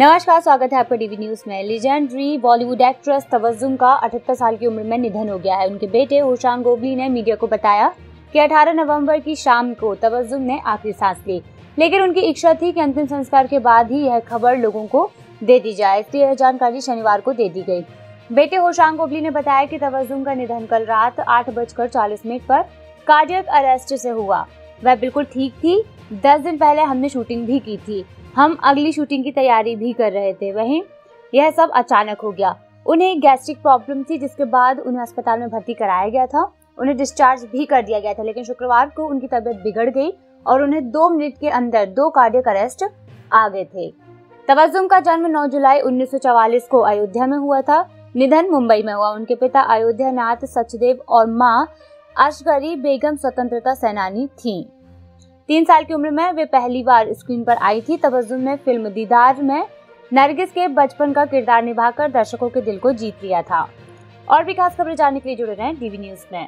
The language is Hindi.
नमस्कार, स्वागत है आपका टीवी न्यूज़ में। लेजेंडरी बॉलीवुड एक्ट्रेस तवज्जुम का 78 साल की उम्र में निधन हो गया है। उनके बेटे होशांग गोबली ने मीडिया को बताया कि 18 नवंबर की शाम को तवज्जुम ने आखिरी सांस ली। लेकिन उनकी इच्छा थी कि अंतिम संस्कार के बाद ही यह खबर लोगों को दे दी जाए। इसलिए यह जानकारी शनिवार को दे दी गई। बेटे होशांग गोबली ने बताया कि तवज्जुम का निधन कल रात आठ बजकर चालीस मिनट पर कार्डियक अरेस्ट से हुआ। वह बिल्कुल ठीक थी। दस दिन पहले हमने शूटिंग भी की थी। हम अगली शूटिंग की तैयारी भी कर रहे थे, वहीं? यह सब अचानक हो गया। उन्हें गैस्ट्रिक प्रॉब्लम थी, जिसके बाद उन्हें अस्पताल में भर्ती कराया गया था। उन्हें डिस्चार्ज भी कर दिया गया था, लेकिन शुक्रवार को उनकी तबीयत बिगड़ गई और उन्हें दो मिनट के अंदर दो कार्डियक अरेस्ट आ गए थे। तवज्जुम का जन्म 9 जुलाई 1944 को अयोध्या में हुआ था। निधन मुंबई में हुआ। उनके पिता अयोध्या नाथ सचदेव और माँ अशगरी बेगम स्वतंत्रता सेनानी थीं। तीन साल की उम्र में वे पहली बार स्क्रीन पर आई थी। तबजुम में फ़िल्म दीदार में नरगिस के बचपन का किरदार निभाकर दर्शकों के दिल को जीत लिया था। और भी खास खबरें जानने के लिए जुड़े रहे डीवी न्यूज़ में।